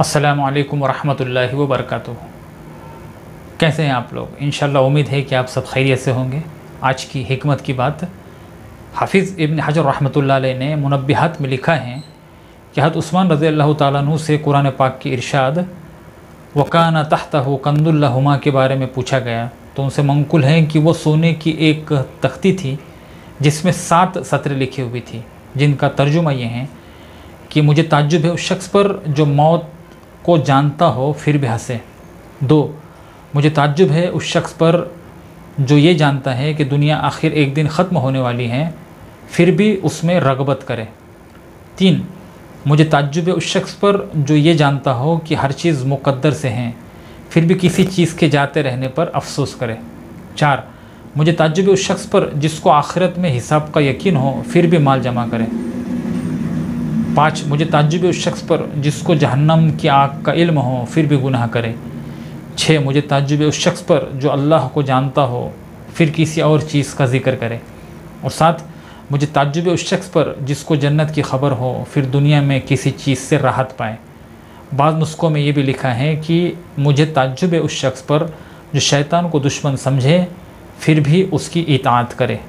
असलकम वरहमल वबरक कैसे हैं आप लोग? इन उम्मीद है कि आप सब खैरियत से होंगे। आज की हमत की बात, हाफिज़ इबन हजर रहमत ने मुनबिहात में लिखा है कि हद उस्मान रज़ी अल्लाह तु से कुरान पाक की इरशाद, वकाना तहत हो के बारे में पूछा गया। तो उनसे मंकुल है कि वो सोने की एक तख्ती थी, जिसमें सात सत्र लिखी हुई थी। जिनका तर्जुमा ये है कि मुझे ताज्जुब है उस शख्स पर जो मौत को जानता हो, फिर भी हंसे। दो, मुझे ताज्जुब है उस शख्स पर जो ये जानता है कि दुनिया आखिर एक दिन ख़त्म होने वाली है, फिर भी उसमें रगबत करे। तीन, मुझे ताज्जुब है उस शख्स पर जो ये जानता हो कि हर चीज़ मुकद्दर से हैं, फिर भी किसी चीज़ के जाते रहने पर अफसोस करे। चार, मुझे ताज्जुब है उस शख्स पर जिसको आखिरत में हिसाब का यकीन हो, फिर भी माल जमा करे। पाँच, मुझे ताजुब उस शख्स पर, जिसको जहन्नम की आग का इल्म हो, फिर भी गुनाह करे। छः मुझे ताजुब उस शख्स पर, जो अल्लाह को जानता हो, फिर किसी और चीज़ का ज़िक्र करे। और साथ मुझे ताजुब उस शख्स पर, जिसको जन्नत की खबर हो, फिर दुनिया में किसी चीज़ से राहत पाए। बाद नुस्खों में ये भी लिखा है कि, मुझे ताजुब उस शख्स पर, जो शैतान को दुश्मन समझे, फिर भी उसकी इतात करे।